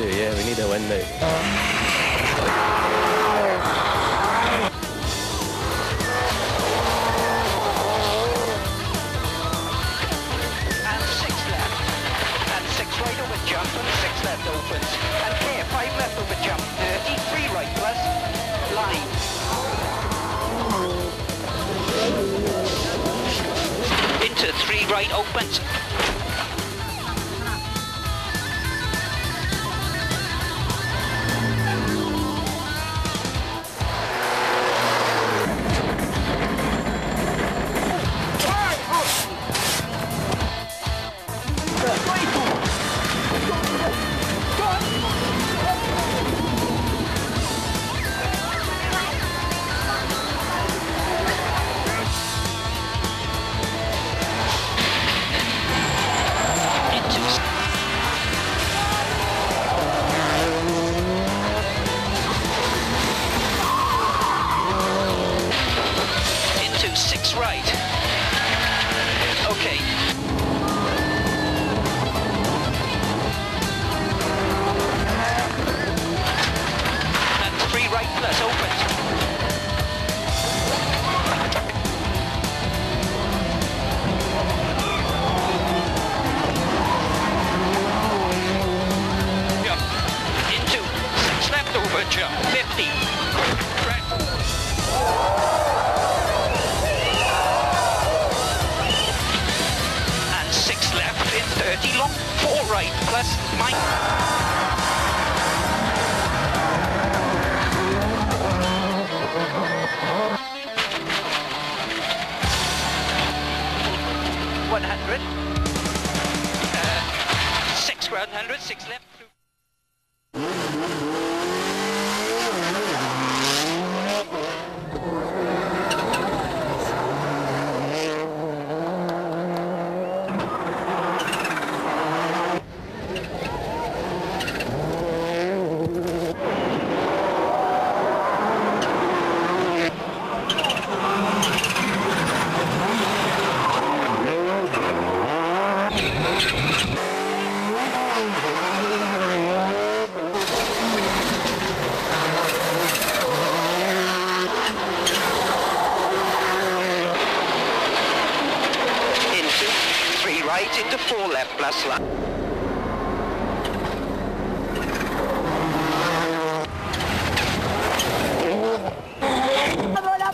do, yeah, we need a win now. 106 left. pour la place là. Bravo la